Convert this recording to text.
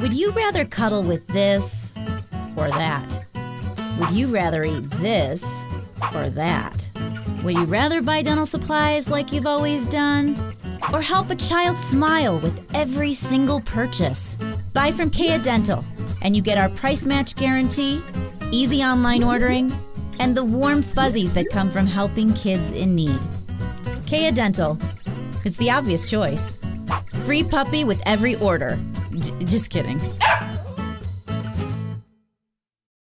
Would you rather cuddle with this or that? Would you rather eat this or that? Would you rather buy dental supplies like you've always done? Or help a child smile with every single purchase? Buy from Kay Dental, and you get our price match guarantee, easy online ordering, and the warm fuzzies that come from helping kids in need. Kay Dental. It's the obvious choice. Free puppy with every order. Just kidding.